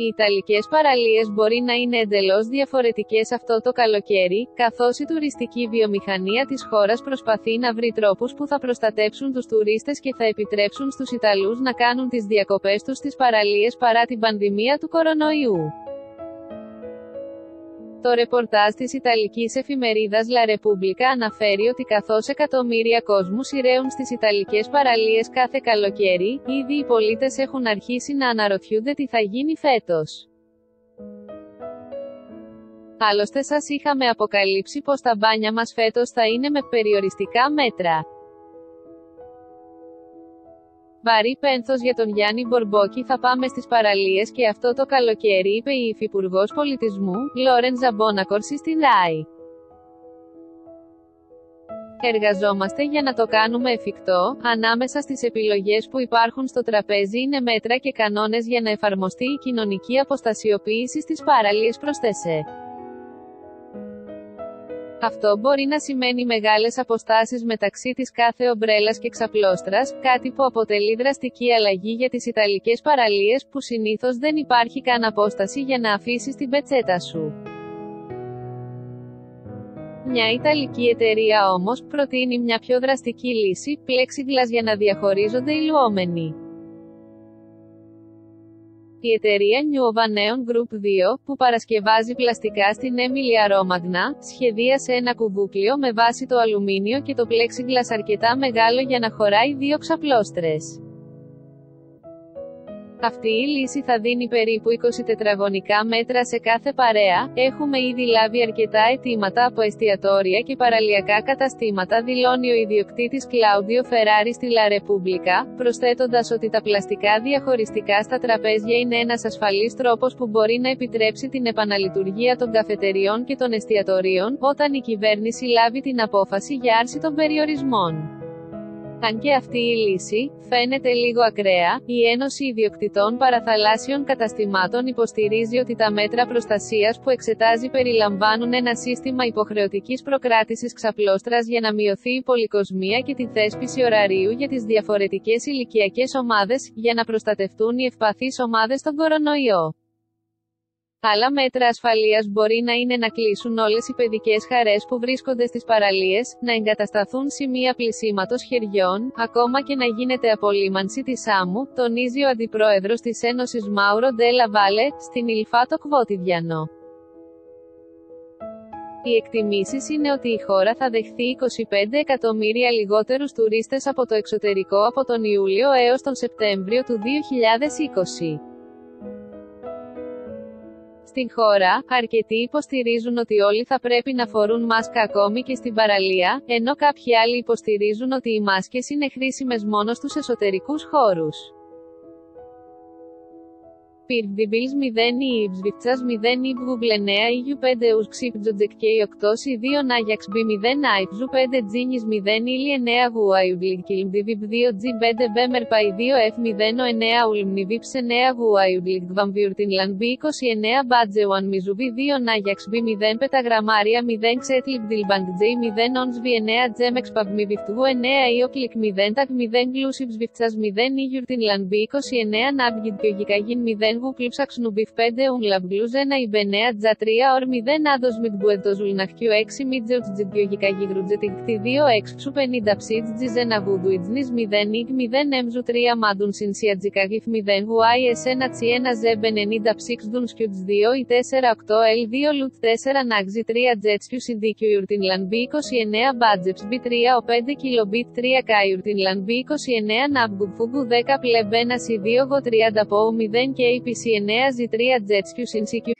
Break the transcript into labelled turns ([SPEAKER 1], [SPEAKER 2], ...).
[SPEAKER 1] Οι Ιταλικές παραλίες μπορεί να είναι εντελώς διαφορετικές αυτό το καλοκαίρι, καθώς η τουριστική βιομηχανία της χώρας προσπαθεί να βρει τρόπους που θα προστατέψουν τους τουρίστες και θα επιτρέψουν στους Ιταλούς να κάνουν τις διακοπές τους στις παραλίες παρά την πανδημία του κορονοϊού. Το ρεπορτάζ της Ιταλικής εφημερίδας La Repubblica αναφέρει ότι καθώς εκατομμύρια κόσμους σειραίουν στις Ιταλικές παραλίες κάθε καλοκαίρι, ήδη οι πολίτες έχουν αρχίσει να αναρωτιούνται τι θα γίνει φέτος. Άλλωστε σας είχαμε αποκαλύψει πως τα μπάνια μας φέτος θα είναι με περιοριστικά μέτρα. Βαρύ πένθος για τον Γιάννη Μπορμπόκη θα πάμε στις παραλίες και αυτό το καλοκαίρι είπε η Υφυπουργός Πολιτισμού, Λόρεν Ζαμπόνακορση στην ΡΑΗ. Εργαζόμαστε για να το κάνουμε εφικτό, ανάμεσα στις επιλογές που υπάρχουν στο τραπέζι είναι μέτρα και κανόνες για να εφαρμοστεί η κοινωνική αποστασιοποίηση στις παραλίες προσθέσε. Αυτό μπορεί να σημαίνει μεγάλες αποστάσεις μεταξύ της κάθε ομπρέλας και ξαπλώστρας, κάτι που αποτελεί δραστική αλλαγή για τις Ιταλικές παραλίες που συνήθως δεν υπάρχει καν απόσταση για να αφήσεις την πετσέτα σου. Μια Ιταλική εταιρεία όμως προτείνει μια πιο δραστική λύση, plexiglass για να διαχωρίζονται οι λουόμενοι. Η εταιρεία Nuova Neon Group 2, που παρασκευάζει πλαστικά στην Emilia Romagna, σχεδίασε ένα κουβούκλιο με βάση το αλουμίνιο και το plexiglass αρκετά μεγάλο για να χωράει δύο ξαπλώστρες. Αυτή η λύση θα δίνει περίπου 20 τετραγωνικά μέτρα σε κάθε παρέα. Έχουμε ήδη λάβει αρκετά αιτήματα από εστιατόρια και παραλιακά καταστήματα, δηλώνει ο ιδιοκτήτης Κλάουδιο Φεράρι στη Λα Ρεπούμπλικα, προσθέτοντας ότι τα πλαστικά διαχωριστικά στα τραπέζια είναι ένας ασφαλής τρόπος που μπορεί να επιτρέψει την επαναλειτουργία των καφετεριών και των εστιατορίων, όταν η κυβέρνηση λάβει την απόφαση για άρση των περιορισμών. Αν και αυτή η λύση φαίνεται λίγο ακραία, η Ένωση Ιδιοκτητών Παραθαλάσσιων Καταστημάτων υποστηρίζει ότι τα μέτρα προστασίας που εξετάζει περιλαμβάνουν ένα σύστημα υποχρεωτικής προκράτησης ξαπλώστρας για να μειωθεί η πολυκοσμία και τη θέσπιση ωραρίου για τις διαφορετικές ηλικιακές ομάδες, για να προστατευτούν οι ευπαθείς ομάδες στον κορονοϊό. Άλλα μέτρα ασφαλείας μπορεί να είναι να κλείσουν όλες οι παιδικές χαρές που βρίσκονται στις παραλίες, να εγκατασταθούν σημεία πλησίματος χεριών, ακόμα και να γίνεται απολύμανση της άμμου, τονίζει ο αντιπρόεδρος της Ένωσης Μάουρο Ντέλα Βάλε, στην Ιλφάτο Κβότιδιανό. Οι εκτιμήσεις είναι ότι η χώρα θα δεχθεί 25 εκατομμύρια λιγότερους τουρίστες από το εξωτερικό από τον Ιούλιο έως τον Σεπτέμβριο του 2020. Στην χώρα, αρκετοί υποστηρίζουν ότι όλοι θα πρέπει να φορούν μάσκα ακόμη και στην παραλία, ενώ κάποιοι άλλοι υποστηρίζουν ότι οι μάσκες είναι χρήσιμες μόνο στους εσωτερικούς χώρους. Πυρβιμπίλς 0 η Ιψβιφτσάς 0 η Google 9 EU 5 ους Ξύπτζοτζεκ και 8 η 2 Νάγιαξ B 0 Άιφζου 5 Τζίνις 0 Ήλι 9 Γουαϊουντλικ Βιβ 2 G 5 Μπέμερ Παϊ 2 F 0 9 Ουλμνιβίψ 9 Γουαϊουντλικ Βαμβιουρτιν B 29 Μπάτζε 1 Μιζουβί 2 Νάγιαξ B 0 Πεταγραμμάρια 0 Ξέτλιπ Διλμπαντ J 0 Ons V 9 Τζέμεξ Παυμι Βιφτγου 9 Ιοκλικ 0 Τακ 0 Γλούσιψ Βιφτσάς 0 Ιγιουρτιν B 29 Ναμπγιτ και Γικαγίν 0 Γου κλείψαξ νουμπιφ 5 ουγλαβ γλουζένα ιμπενέα τζα 3 ορ 0 άντος μιτ μπουετος ζουλναχκιου 6 μιτζεουτ τζιτγιογικά γιγρουτζετικτή 2 6 ξου 50 ψίτ τζιζένα βουδου ιτζνης 0 νικ 0 έμζου 3 μάντουν συνσία τζικαγιφ 0 γουάι εσένα τσι 1 ζε 90 ψίξ δουν σκιουτς 2 η 4 8 ελ 2 λουτ 4 νάξι 3 τζέτσκιου συνδίκιου ιουρτιν λανμπί 29 μπάτζεψ μπι 3 ο 5 κιλομπίτ 3 καϊουρτιν λανμπί 29 ναύγκουτ φούγκου 10 πλεμπένα σι 2 γο 30 πόου 0 και APC 9 Z3 Jet Q